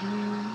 うん。